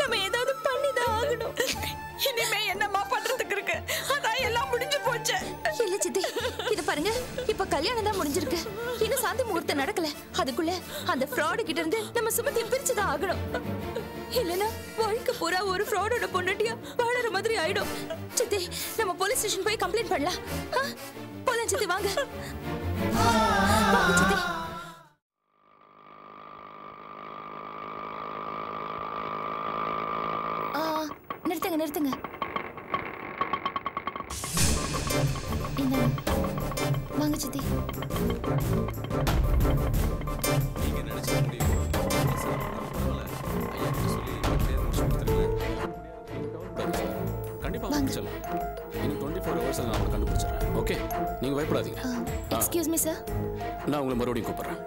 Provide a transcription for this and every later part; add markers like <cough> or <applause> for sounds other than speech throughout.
நம்ம ஏதாவது பண்ணிதான் ஆகணும். இனிமே என்னம்மா பண்றதுக்கு இருக்கு? அதான் எல்லாம் முடிஞ்சு போச்சு. இல்ல சித்தி இது பாருங்க. இப்ப கல்யாணம் தான் முடிஞ்சிருக்கு. இன்னும் சாந்தி முகூர்த்தம் நடக்கல. அதுக்குள்ள அந்த ஃப்ராடு கிட்ட இருந்து நம்ம சுமத்தி பிரிச்சுதான் ஆகணும். இல்லனா வாழ்க்கை பூரா ஒரு ஃப்ராடோட பொண்டாட்டியா வாழற மாதிரி ஆயிடும். சித்தி நம்ம போலீஸ் ஸ்டேஷன் போய் கம்ப்ளைண்ட் பண்ணலாம்? போலாம் சித்தி வாங்க. வாங்க சித்தி ஆ, நிறுத்துங்க நிறுத்துங்க. வாங்க சித்தி. நீங்க நினைச்ச முடியும் கண்டிப்பா முடிச்சிடலாம் இன்னும் டுவெண்ட்டி ஃபோர் ஹவர்ஸ் நான் அவங்களை கண்டுபிடிச்சிடுறேன். ஓகே நீங்க பயப்படாதீங்க. எக்ஸ்கியூஸ் மீ சார் நான் உங்களை மறுபடியும் கூப்பிடுறேன்.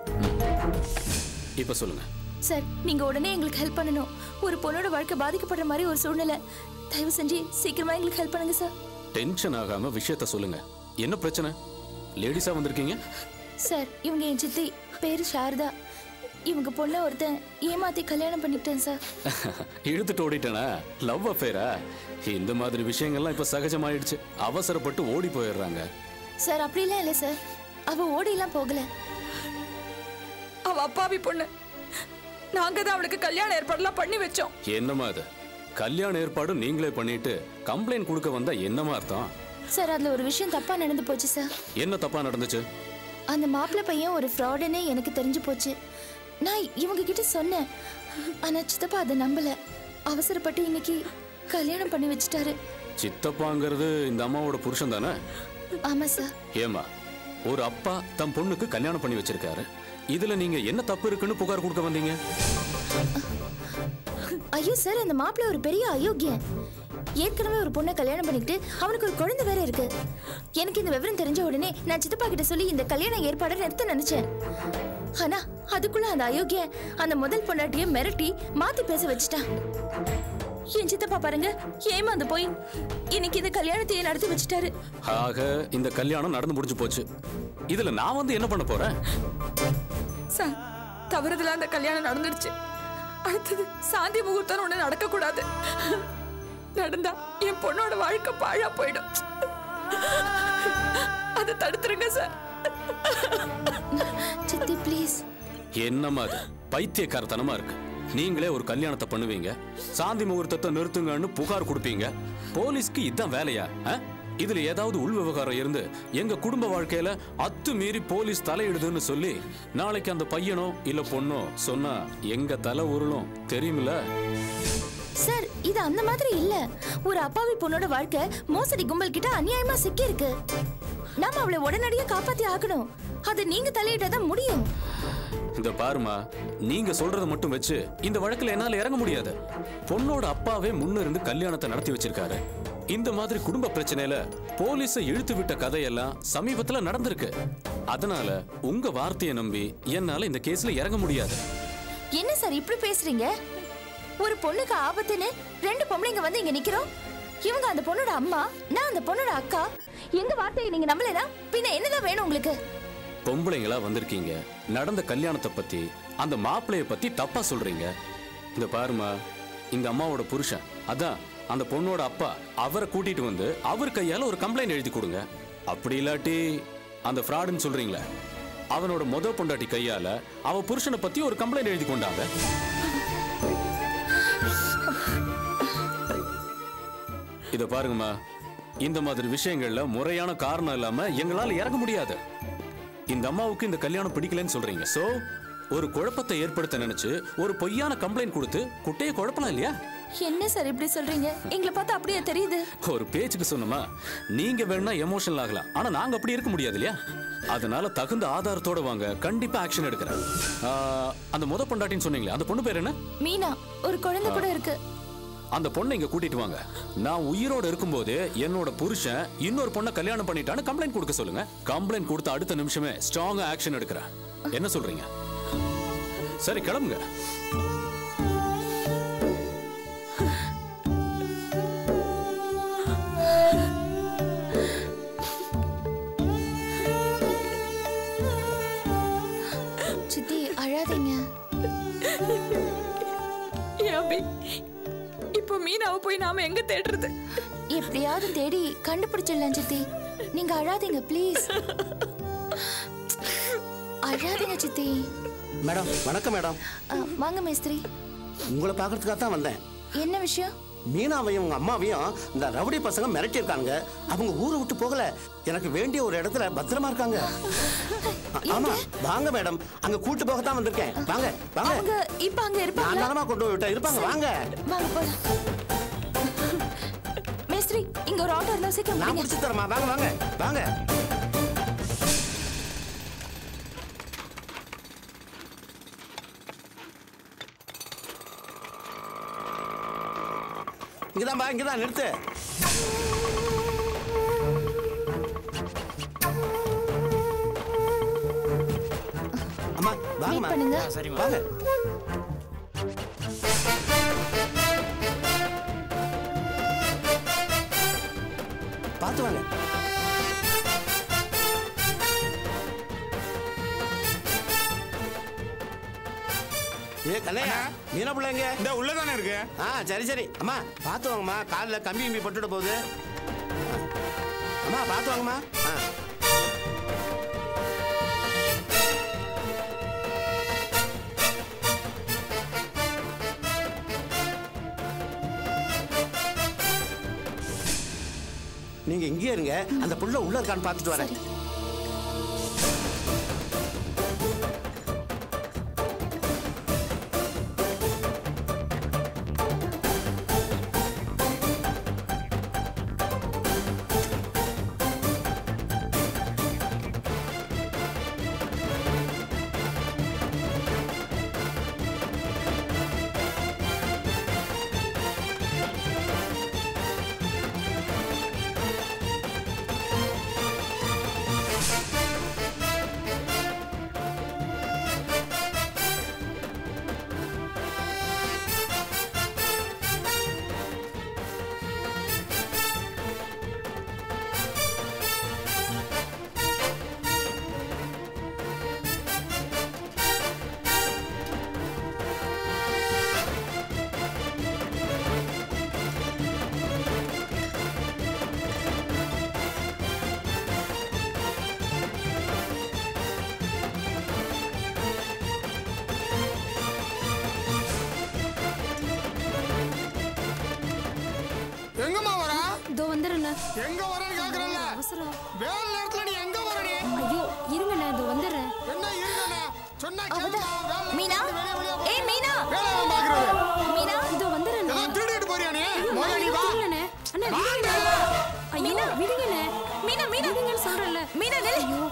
இப்போ சொல்லுங்க. சார் நீங்க உடனே எங்களுக்கு ஹெல்ப் பண்ணணும். ஒரு பொண்ணோட வாழ்க்கை பாதிக்கப்படுற மாதிரி ஒரு சூழ்நிலை. தயவு செஞ்சு சீக்கிரமா எங்களுக்கு ஹெல்ப் பண்ணுங்க சார் டென்ஷன் ஆகாம விஷயத்த சொல்லுங்க. என்ன பிரச்சனை? லேடிஸா வந்திருக்கீங்க? சார் இவங்க என் சித்தி. பேரு சாரதா. இவங்க பொண்ணை ஒருத்தன் ஏமாத்தி கல்யாணம் பண்ணிட்டேன் சார் <laughs> இழுத்துட்டு ஓடிட்டேனா? லவ் அஃபேரா இந்த மாதிரி விஷயங்கள்லாம் இப்ப சகஜமாயிடுச்சு. அவசரப்பட்டு ஓடி போயிடுறாங்க. சார் அப்படிலாம் இல்லை சார் அவ ஓடிலாம் போகல. அவ அப்பாவி பொண்ணு. நாங்க தான் அவளுக்கு கல்யாண ஏற்பாடுலாம் பண்ணி வச்சோம். என்னமா அது? கல்யாண ஏற்பாடு நீங்களே பண்ணிட்டு கம்ப்ளைண்ட் கொடுக்க வந்தா என்னமா அர்த்தம்? சார் அதுல ஒரு விஷயம் தப்பா நடந்து போச்சு சார். என்ன தப்பா நடந்துச்சு? அந்த மாப்பிள்ளை பையன் ஒரு ஃப்ராடுன்னே எனக்கு தெரிஞ்சு போச்சு. நான் இவங்க கிட்ட சொன்னேன். ஆனா சித்தப்பா அதை நம்பல. அவசரப்பட்டு இன்னைக்கு கல்யாணம் பண்ணி வச்சுட்டாரு. சித்தப்பாங்கிறது இந்த அம்மாவோட புருஷன் தானே? ஆமா சார். ஏமா ஒரு அப்பா தம் பொண்ணுக்கு கல்யாணம் பண்ணி வச்சிருக்காரு. இதுல நீங்க என்ன தப்பு இருக்குன்னு புகார் கொடுக்க வந்தீங்க? ஐயோ சார் அந்த மாப்பிள்ளை ஒரு பெரிய அயோக்கியன். ஏற்கனவே ஒரு பொண்ணை கல்யாணம் பண்ணிக்கிட்டு அவனுக்கு ஒரு குழந்தை வேற இருக்கு. எனக்கு இந்த விவரம் தெரிஞ்ச உடனே நான் சித்தப்பா கிட்ட சொல்லி இந்த கல்யாண ஏற்பாடை நிறுத்த நினைச்சேன். ஆனா அதுக்குள்ள அந்த அயோக்கியன் அந்த முதல் பொண்டாட்டிய மிரட்டி மாத்தி பேச வச்சுட்டான். என் சித்தப்பா பாருங்க ஏமாந்து போய் இன்னைக்கு இந்த கல்யாணத்தையே நடத்தி வச்சுட்டாரு. ஆக இந்த கல்யாணம் நடந்து முடிஞ்சு போச்சு. இதுல நான் வந்து என்ன பண்ண போறேன்? சார் தவறுதலா அந்த கல்யாணம் நடந்துடுச்சு. அடுத்தது சாந்தி முகூர்த்தம் ஒண்ணு நடக்க கூடாது நடந்தா என் பொண்ணோட வாழ்க்கை பாழா போயிடும். அதை தடுத்துருங்க சார். சித்தி ப்ளீஸ் என்னமா அது? பைத்தியக்காரத்தனமா இருக்கு. நீங்களே ஒரு கல்யாணத்தை பண்ணுவீங்க. சாந்தி முகூர்த்தத்தை நிறுத்துங்கன்னு புகார் கொடுப்பீங்க. போலீஸ்க்கு இதான் வேலையா ஆ? இதுல ஏதாவது உள் விவகாரம் இருந்து எங்க குடும்ப வாழ்க்கையில அத்து மீறி போலீஸ் தலையிடுதுன்னு சொல்லி நாளைக்கு அந்த பையனோ இல்ல பொண்ணோ சொன்னா எங்க தலை உருளும் தெரியுமில்ல? சார் இது அந்த மாதிரி இல்ல. ஒரு அப்பாவி பொண்ணோட வாழ்க்கை மோசடி கும்பல் கிட்ட அநியாயமா சிக்கி இருக்கு நாம அவளை உடனடியா காப்பாத்தி ஆகணும். அது நீங்க தலையிட்டதான் முடியும். இந்த பாருமா நீங்க சொல்றத மட்டும் வச்சு இந்த வழக்குல என்னால இறங்க முடியாது. பொண்ணோட அப்பாவே முன்ன இருந்து கல்யாணத்தை நடத்தி வச்சிருக்காரு. இந்த மாதிரி குடும்ப பிரச்சனையில போலீஸ இழுத்து விட்ட கதையெல்லாம் சமீபத்துல நடந்திருக்கு. அதனால உங்க வார்த்தையை நம்பி என்னால இந்த கேஸ்ல இறங்க முடியாது. என்ன சார் இப்படி பேசுறீங்க? ஒரு பொண்ணுக்கு ஆபத்துன்னு ரெண்டு பொம்பளைங்க வந்து இங்க நிக்கிறோம்? இவங்க அந்த பொண்ணோட அம்மா நான் அந்த பொண்ணோட அக்கா. எங்க வார்த்தையை நீங்க நம்பலனா பின்ன என்னதான் வேணும் உங்களுக்கு? பொம்பளைங்களா வந்திருக்கீங்க. நடந்த கல்யாணத்தை பத்தி அந்த மாப்பிளைய பத்தி தப்பா சொல்றீங்க. இந்த பாருமா இந்த அம்மாவோட புருஷன். அதான் அந்த பொண்ணோட அப்பா அவரை கூட்டிட்டு வந்து அவர் கையால ஒரு கம்ப்ளைண்ட் எழுதி கொடுங்க. அப்படி இல்லாட்டி அந்த ஃப்ராடுன்னு சொல்றீங்களே அவனோட மொத பொண்டாட்டி கையால அவ புருஷனை பத்தி ஒரு கம்ப்ளைண்ட் எழுதி கொண்டாங்க. இத பாருங்கம்மா இந்த மாதிரி விஷயங்கள்ல முறையான காரணம் இல்லாம எங்களால இறங்க முடியாது. இந்த அம்மாவுக்கு இந்த கல்யாணம் பிடிக்கலன்னு சொல்றீங்க. சோ ஒரு குழப்பத்தை ஏற்படுத்த நினைச்சு ஒரு பொய்யான கம்ப்ளைண்ட் கொடுத்து குட்டையை குழப்பலாம் இல்லையா? என்ன சார் இப்படி சொல்றீங்க? எங்களை பார்த்தா அப்படியே தெரியுது. ஒரு பேச்சுக்கு சொன்னோமா நீங்க வேணா எமோஷனல் ஆகலாம். ஆனா நாங்க அப்படி இருக்க முடியாது இல்லையா? அதனால தகுந்த ஆதாரத்தோட வாங்க கண்டிப்பா ஆக்ஷன் எடுக்கிறேன். அந்த முத பொண்டாட்டின்னு சொன்னீங்களே அந்த பொண்ணு பேர் என்ன? மீனா ஒரு குழந்தை கூட இருக்கு. அந்த பொண்ணை இங்க கூட்டிட்டு வாங்க. நான் உயிரோட இருக்கும்போது என்னோட புருஷன் இன்னொரு பொண்ணை கல்யாணம் பண்ணிட்டான்னு கம்ப்ளைண்ட் கொடுக்க சொல்லுங்க. கம்ப்ளைண்ட் கொடுத்த அடுத்த நிமிஷமே ஸ்ட்ராங்கா ஆக்ஷன் எடுக்கிறேன். என்ன சொல்றீங்க? சரி கிளம்புங்க. அபி இப்போ மீனாவை போய் நாம எங்க தேடுறது? எப்படியாவது தேடி கண்டுபிடிச்சிடலாம் சித்தி. நீங்க அழாதீங்க ப்ளீஸ் அழாதீங்க சித்தி. மேடம் வணக்கம் மேடம். வாங்க மேஸ்திரி. உங்களை பார்க்கறதுக்காக தான் வந்தேன். என்ன விஷயம்? மீனாவையும் உங்க அம்மாவையும் இந்த ரவுடி பசங்க மிரட்டியிருக்காங்க அவங்க ஊரை விட்டு போகல. எனக்கு வேண்டிய ஒரு இடத்துல பத்திரமா இருக்காங்க. ஆமா வாங்க மேடம். அங்க கூட்டு போக தான் வந்திருக்கேன். வாங்க வாங்க. அவங்க இப்ப அங்க நான் இருப்பாங்களா தானமா கொண்டு போய் விட்டேன். இருப்பாங்க வாங்க. வாங்க போலாம். மேஸ்திரி இங்க ஒரு ஆட்டோ இருந்தா சீக்கிரம் நான். முடிச்சு தரமா வாங்க வாங்க வாங்க. இங்கதான் பா இங்கதான் நிறுத்து. அம்மா வாங்கம்மா. பண்ணுங்க. வாங்க. பார்த்து வாங்க. ஏ கல்லையா? மீனா பிள்ளைங்க? இந்த உள்ளதானே இருக்கு? ஆ சரி சரி. அம்மா பார்த்து வாங்கம்மா. காலில் கம்பி கம்பி பட்டுட போகுது. அம்மா பார்த்து வாங்கம்மா. ஆ. நீங்க இங்கேயே இருங்க. அந்த புள்ள உள்ள இருக்கான்னு பார்த்துட்டு வரேன். வந்துடுறேண்ணே எங்க வரேன்னு கேக்குறல்ல அவசரம். வேலை நேரத்துல நீ எங்க வர நீ ஐயோ இருங்கண்ணே இதோ வந்துடுறேன். என்ன சொன்னா வேலை மீனா? ஏய் மீனா? வேலை அவன் பாக்குறது மீனா இதோ வந்துடுறேண்ணே. எல்லாம் திருடிட்டு போறியா நீ முதல்ல நான் நீ வா. திருடலண்ணே. அண்ணே விடுங்கண்ணே. ஐயோ விடுங்கண்ணே. மீனா மீனா விடுங்கன்னு சொல்றேன்ல. மீனா நில்லு.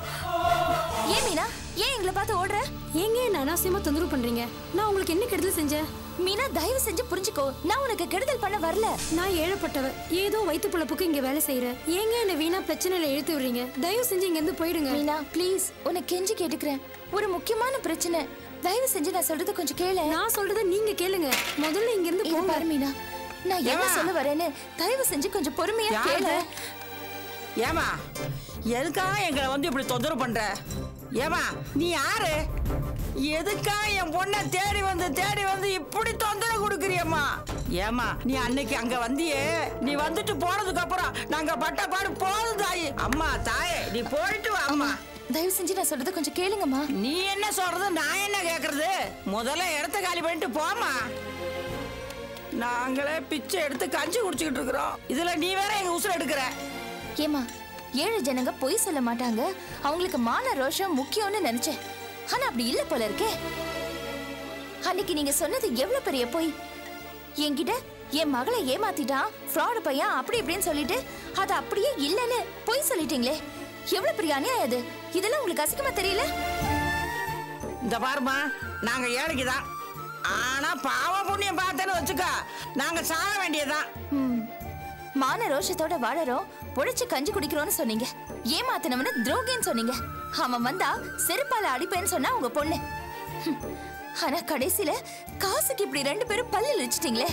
ஏன் மீனா? ஏன் எங்களை பார்த்து ஓடுற? ஏங்க என்ன அனாவசியமா தொந்தரவு பண்றீங்க? நான் உங்களுக்கு என்ன கெடுதல் செஞ்சேன்? மீனா தயவு செஞ்சு புரிஞ்சுக்கோ. நான் உனக்கு கெடுதல் பண்ண வரல. நான் ஏழப்பட்டவ. ஏதோ வயிற்று பிழப்புக்கு இங்க வேலை செய்யறேன் ஏங்க என்ன வீணா பிரச்சனையில இழுத்து விடுறீங்க? தயவு செஞ்சு இங்க இருந்து போயிடுங்க. மீனா ப்ளீஸ் உன்னை கெஞ்சி கேட்டுக்கிறேன். ஒரு முக்கியமான பிரச்சனை. தயவு செஞ்சு நான் சொல்றது கொஞ்சம் கேளு. நான் சொல்றத நீங்க கேளுங்க. முதல்ல இங்க இருந்து போங்க. பாரு மீனா. நான் என்ன சொல்ல வரேன்னு தயவு செஞ்சு கொஞ்சம் பொறுமையா கேளு. ஏமா எதுக்காக எங்களை வந்து இப்படி தொந்தரவு பண்ற? ஏமா நீ யாரு? எதுக்கா என் பொண்ணை தேடி வந்து தேடி வந்து இப்படி தொந்தரவு கொடுக்குறியம்மா? ஏமா நீ அன்னைக்கு அங்க வந்தியே நீ வந்துட்டு போனதுக்கு அப்புறம் நாங்க பட்ட பாடு போதும் தாயி. அம்மா தாயே நீ போயிட்டு வா அம்மா. தயவு செஞ்சு நான் சொல்றத கொஞ்சம் கேளுங்கம்மா. நீ என்ன சொல்றது நான் என்ன கேக்குறது? முதல்ல இடத்த காலி பண்ணிட்டு போமா நாங்களே பிச்சை எடுத்து கஞ்சி குடிச்சுக்கிட்டு இருக்கிறோம். இதுல நீ வேற எங்க உசுர எடுக்கிற? ஏமா ஏழை ஜனங்க பொய் சொல்ல மாட்டாங்க. அவங்களுக்கு மான ரோஷம் முக்கியம்னு நினைச்சேன். ஆனா அப்படி இல்ல போல இருக்கே. அன்னைக்கு நீங்க சொன்னது எவ்வளவு பெரிய பொய்? என்கிட்ட என் மகளை ஏமாத்திட்டான் ஃப்ராடு பையன் அப்படி இப்படின்னு சொல்லிட்டு அது அப்படியே இல்லைன்னு பொய் சொல்லிட்டீங்களே. எவ்வளவு பெரிய அநியாயம் அது? இதெல்லாம் உங்களுக்கு அசிங்கமா தெரியல? இந்த பாருமா நாங்க ஏழைக்கு தான் ஆனா பாவ புண்ணியம் பார்த்தேன்னு வச்சுக்க நாங்க சாக வேண்டியதுதான். மான ரோஷத்தோட வாழறோம். உழைச்சு கஞ்சி குடிக்கிறோம்னு சொன்னீங்க. ஏமாத்தினவன துரோகின்னு சொன்னீங்க. அவன் வந்தா செருப்பால அடிப்பேன்னு சொன்னா உங்க பொண்ணு. ஆனா கடைசியில காசுக்கு இப்படி ரெண்டு பேரும் பல்லில் வச்சிட்டீங்களே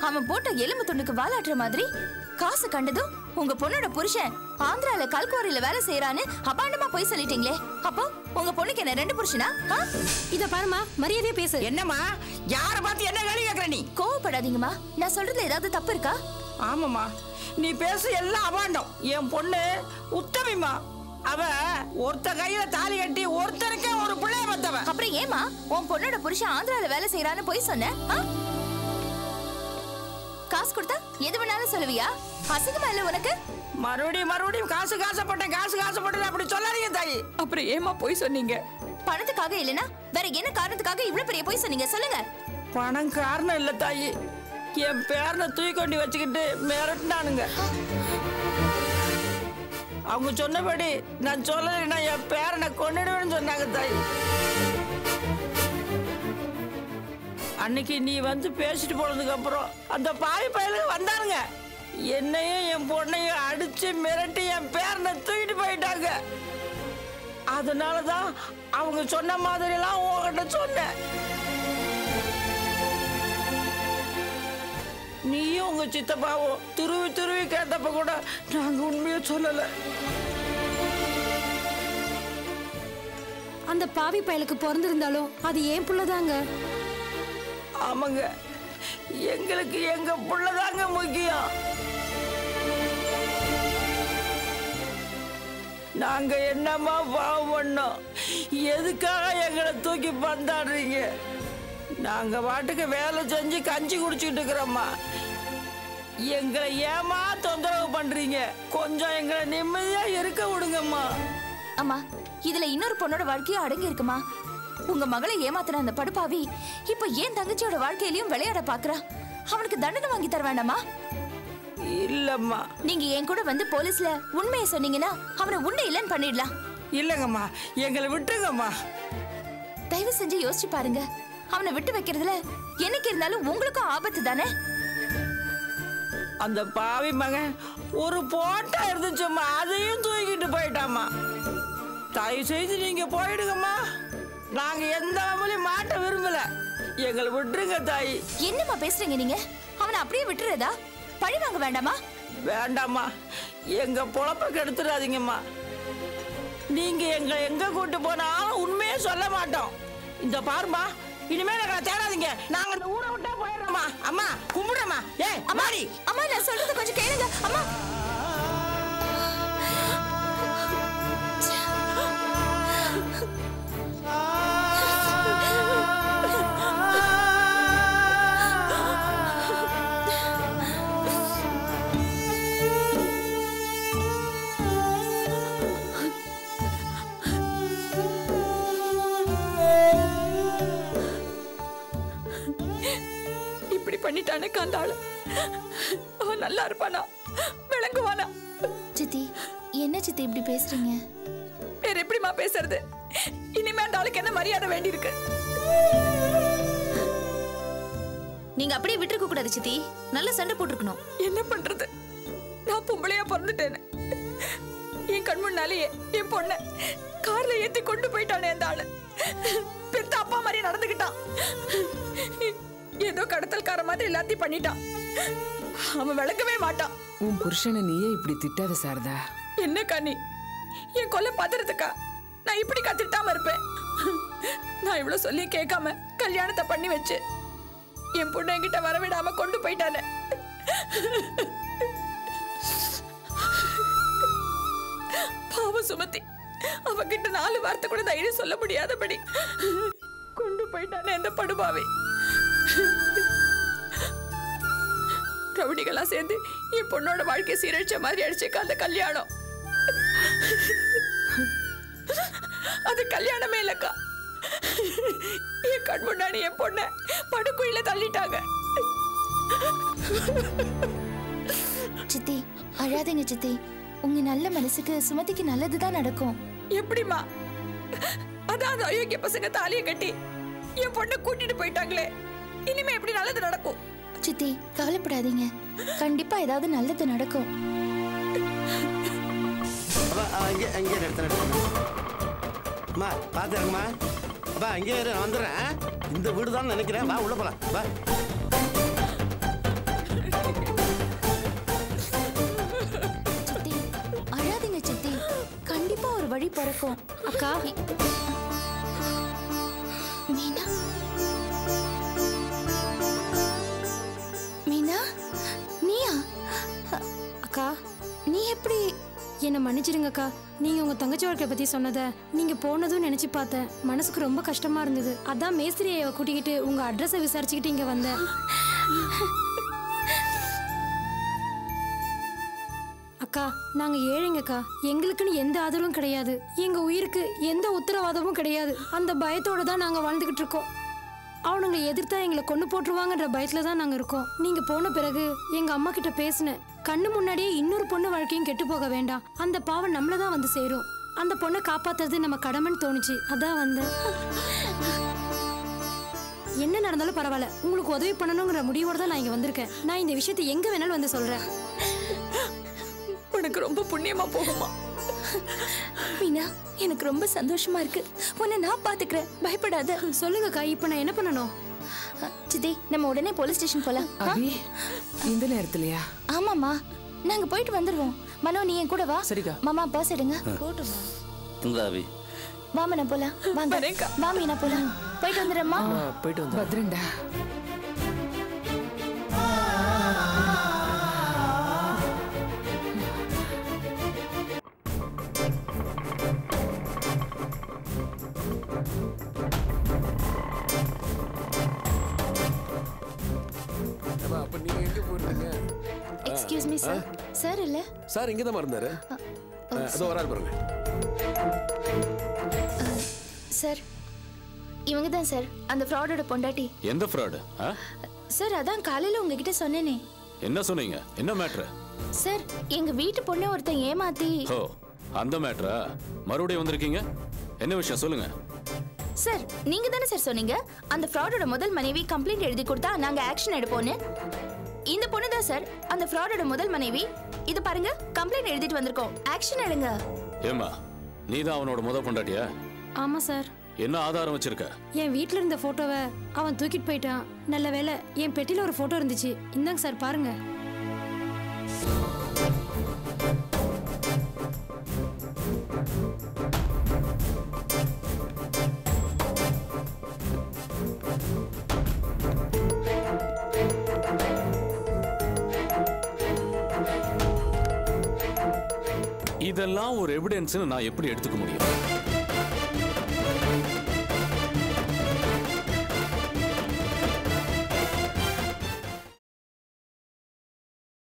அவன் போட்ட எலும்பு துண்டுக்கு வாலாட்டுற மாதிரி காசு கண்டதும் உங்க பொண்ணோட புருஷன் ஆந்திரால கல்குவாரியில வேலை செய்யறான்னு அபாண்டமா போய் சொல்லிட்டீங்களே. அப்போ உங்க பொண்ணுக்கு என்ன ரெண்டு புருஷனா? ஆ? இத பாருமா மரியாதையா பேசு. என்னம்மா? யாரை பார்த்து என்ன கேள்வி கேட்குற நீ? கோவப்படாதீங்கம்மா. நான் சொல்றதுல ஏதாவது தப்பு இருக்கா? ஆமாம்மா. நீ பேசு எல்லாம் அபாண்டம். என் பொண்ணு உத்தமிமா அவ ஒருத்த கையில தாலி கட்டி ஒருத்தருக்கே ஒரு பிள்ளைய பத்தவ அப்புறம் ஏமா உன் பொண்ணோட புருஷன் ஆந்திரால வேலை செய்யறான்னு போய் சொன்ன ஆ? காசு கொடுத்தா எது வேணாலும் சொல்லுவியா? அசிங்கமா இல்ல உனக்கு? மறுபடியும் மறுபடியும் காசு காசப்பட்டேன் காசு காசப்பட்டேன் அப்படி சொல்லாதீங்க தாயி. அப்புறம் ஏமா போய் சொன்னீங்க? பணத்துக்காக இல்லனா வேற என்ன காரணத்துக்காக இவ்வளவு பெரிய போய் சொன்னீங்க? சொல்லுங்க. பணம் காரணம் இல்ல தாயி. என் பேரனை தூக்கி வச்சுக்கிட்டு மிரட்டினானுங்க. அவங்க சொன்னபடி நான் சொல்லலைன்னா என் பேரனை கொண்டுடுவேன்னு சொன்னாங்க தாயி. அன்னைக்கு நீ வந்து பேசிட்டு போனதுக்கு அப்புறம் அந்த பாவி பயலுக்கு வந்தானுங்க. என்னையும் என் பொண்ணையும் அடிச்சு மிரட்டி என் பேரனை தூக்கிட்டு போயிட்டாங்க. அதனால தான் அவங்க சொன்ன மாதிரிலாம் உங்ககிட்ட சொன்னேன். நீயும் உங்க சித்தப்பாவும் துருவி துருவி கேட்டப்ப கூட நாங்க உண்மையை சொல்லல. அந்த பாவி பயலுக்கு பிறந்திருந்தாலும் அது ஏன் புள்ளதாங்க? ஆமாங்க. எங்களுக்கு எங்க பிள்ளைதாங்க முக்கியம். நாங்க என்னம்மா பாவம் பண்ணோம். எதுக்காக எங்களை தூக்கி பந்தாடுறீங்க? நாங்க பாட்டுக்கு வேலை செஞ்சு கஞ்சி குடிச்சுட்டு இருக்கிறோம்மா. எங்களை ஏமா தொந்தரவு பண்றீங்க? கொஞ்சம் எங்களை நிம்மதியா இருக்க விடுங்கம்மா. அம்மா இதுல இன்னொரு பொண்ணோட வாழ்க்கையும் அடங்கி இருக்குமா உங்க மகளை ஏமாத்துன அந்த படுபாவி இப்ப ஏன் தங்கச்சியோட வாழ்க்கையிலயும் விளையாட பாக்குறா? அவனுக்கு தண்டனை வாங்கி தர வேண்டாமா? இல்லம்மா. நீங்க என் கூட வந்து போலீஸ்ல உண்மையை சொன்னீங்கன்னா அவனை உண்மை இல்லைன்னு பண்ணிடலாம். இல்லைங்கம்மா. எங்களை விட்டுருங்கம்மா. தயவு செஞ்சு யோசிச்சு பாருங்க. அவனை விட்டு வைக்கிறதுல என்னைக்கு இருந்தாலும் உங்களுக்கும் ஆபத்து தானே? அந்த பாவி மகன் ஒரு போட்டா இருந்துச்சும்மா. அதையும் தூக்கிட்டு போயிட்டாம்மா. தயவு செய்து நீங்க போயிடுங்கம்மா. நாங்க எந்த வம்பலையும் மாட்ட விரும்பல. எங்களை விட்டுருங்க தாய். என்னம்மா பேசுறீங்க நீங்க? அவனை அப்படியே விட்டுறதா? பழி வாங்க வேண்டாமா? வேண்டாம்மா. எங்க பொழப்ப கெடுத்துடாதீங்கம்மா. நீங்க எங்க எங்க கூட்டு போனாலும் உண்மையே சொல்ல மாட்டோம். இந்த பாருமா இனிமேல் எங்களை தேடாதீங்க. நாங்க இந்த ஊரை விட்டா போயிடுறோம்மா. அம்மா கும்பிடுறோம்மா. ஏய் அம்மாடி அம்மா நான் சொல்றது கொஞ்சம் கேளுங்க. அம்மா. பண்ணிட்டானே அந்த ஆளு அவன் நல்லா இருப்பானா? விளங்குவானா? சித்தி என்ன சித்தி இப்படி பேசுறீங்க? வேற எப்படிம்மா பேசுறது? இனிமே அந்த ஆளுக்கு என்ன மரியாதை வேண்டியிருக்கு? நீங்க அப்படியே விட்டுருக்க கூடாது சித்தி. நல்ல சண்டை போட்டிருக்கணும். என்ன பண்றது? நான் பொம்பளையா பிறந்துட்டேன்னு என் கண் முன்னாலேயே என் பொண்ண கார்ல ஏத்தி கொண்டு போயிட்டானே அந்த ஆளு. பெத்த அப்பா மாதிரி நடந்துக்கிட்டான் ஏதோ கடத்தல்கார மாதிரி எல்லாத்தையும் பண்ணிட்டான். அவன் விளங்கவே மாட்டான். உன் புருஷனை நீயே இப்படி திட்டாத சாரதா? என்ன கண்ணி என் கொல்ல பத்திரத்துக்கா நான் இப்படி கத்திட்டாம இருப்பேன். நான் இவ்வளவு சொல்லி கேட்காம கல்யாணத்தை பண்ணி வச்சு என் பொண்ணு என்கிட்ட வரவிடாம கொண்டு போயிட்டானே. பாவம் சுமத்தி அவகிட்ட நாலு வார்த்தை கூட தைரியம் சொல்ல முடியாதபடி கொண்டு போயிட்டானே இந்த படுபாவை. ரவுடிகளா சேர்ந்து என் பொண்ணோட வாழ்க்கை சீரழிச்ச மாதிரி அடிச்சுக்க அந்த கல்யாணம். அது கல்யாணமே இல்லக்கா. என் கண் முன்னாடி என் பொண்ண படுக்குழியில தள்ளிட்டாங்க. சித்தி அழாதீங்க சித்தி. உங்க நல்ல மனசுக்கு சுமதிக்கு நல்லதுதான் நடக்கும். எப்படிமா அதான் அயோக்கிய பசங்க தாலியை கட்டி என் பொண்ணை கூட்டிட்டு போயிட்டாங்களே. இனிமே எப்படி நல்லது நடக்கும்? சித்தி கவலைப்படாதீங்க. கண்டிப்பா ஏதாவது நல்லது நடக்கும். அங்கே அங்கே அம்மா பார்த்துருங்கம்மா வா அங்கே வந்துடுறேன். இந்த வீடு தான் நினைக்கிறேன். வா உள்ள சித்தி அழாதீங்க சித்தி. கண்டிப்பா ஒரு வழி பிறக்கும். அக்கா. என்னை மன்னிச்சிடுங்கக்கா. நீங்க உங்க தங்கச்சி வாழ்க்கை பத்தி சொன்னதை நீங்க போனதும் நினைச்சு பார்த்தேன். மனசுக்கு ரொம்ப கஷ்டமா இருந்தது. அதான் மேஸ்திரியை கூட்டிக்கிட்டு உங்க அட்ரஸை விசாரிச்சுக்கிட்டு இங்க வந்தேன். அக்கா நாங்க ஏழைங்கக்கா. எங்களுக்குன்னு எந்த ஆதரவும் கிடையாது. எங்க உயிருக்கு எந்த உத்தரவாதமும் கிடையாது. அந்த பயத்தோட தான் நாங்க வாழ்ந்துகிட்டு இருக்கோம். அவனுங்களை எதிர்த்தா எங்களை கொண்டு போட்டுருவாங்கன்ற பயத்துல தான் நாங்க இருக்கோம். நீங்க போன பிறகு எங்க அம்மா கிட்ட பேசினேன். கண்ணு முன்னாடியே இன்னொரு பொண்ணு வாழ்க்கையும் கெட்டு போக வேண்டாம். அந்த பாவம் நம்மள தான் வந்து சேரும். அந்த பொண்ணை காப்பாத்துறது நம்ம கடமைன்னு தோணுச்சு. அதான் வந்தேன் என்ன நடந்தாலும் பரவாயில்ல. உங்களுக்கு உதவி பண்ணணுங்கிற முடிவோட தான் நான் இங்க வந்திருக்கேன். நான் இந்த விஷயத்தை எங்க வேணாலும் வந்து சொல்றேன். உனக்கு ரொம்ப புண்ணியமா போகுமா? மீனா எனக்கு ரொம்ப சந்தோஷமா இருக்கு. உன்னை நான் பாத்துக்கிறேன். பயப்படாத. சொல்லுங்கக்கா இப்போ நான் என்ன பண்ணணும்? அ, சித்தி நம்ம உடனே போலீஸ் ஸ்டேஷன் போலாம். இந்த நேரத்துலயா? ஆமாமா நாங்க போயிட்டு வந்துருவோம். மனோ நீ என் கூட வா. சரிக்கா. மாமா பர்ஸ் எடுங்க. போட்டுமா இந்த அவி வா மனா போலாம். வாங்க. வரேன்க்கா. வா மீனா போலாம். போயிட்டு வந்துடுறேம்மா. போயிட்டு வந்து பத்ரண்டா போறீங்க எக்ஸ்கியூஸ் மீ சார் சார் இல்ல சார் இங்க தான் இருந்தாரு அதோ வராரு பாருங்க. சார் இவங்க தான் சார் அந்த ஃப்ராடோட பொண்டாட்டி. எந்த ஃப்ராடு சார் அதான் காலையில உங்ககிட்ட சொன்னேனே. என்ன சொன்னீங்க? என்ன மேட்ரு சார் எங்க வீட்டு பொண்ணை ஒருத்தன் ஏமாத்தி ஓ அந்த மேட்ரா மறுபடியும் வந்திருக்கீங்க? என்ன விஷயம்? சொல்லுங்க. சார் நீங்க தானே சார் சொன்னீங்க? அந்த ஃப்ராடோட முதல் மனைவி கம்ப்ளைண்ட் எழுதி கொடுத்தா நாங்க ஆக்ஷன் எடுப்போம்னு? இந்த பொண்ணு தான் சார் அந்த ஃப்ராடோட முதல் மனைவி. இது பாருங்க கம்ப்ளைண்ட் எழுதிட்டு வந்திருக்கோம். ஆக்ஷன் எடுங்க. ஏமா நீ தான் அவனோட முத பொண்டாட்டியா? ஆமா சார் என்ன ஆதாரம் வச்சிருக்க? என் வீட்ல இருந்த போட்டோவை அவன் தூக்கிட்டு போயிட்டான். நல்ல வேளை என் பெட்டியில ஒரு போட்டோ இருந்துச்சு. இந்தாங்க சார் பாருங்க. இதெல்லாம் ஒரு எவிடன்ஸ்னு நான் எப்படி எடுத்துக்க முடியும்?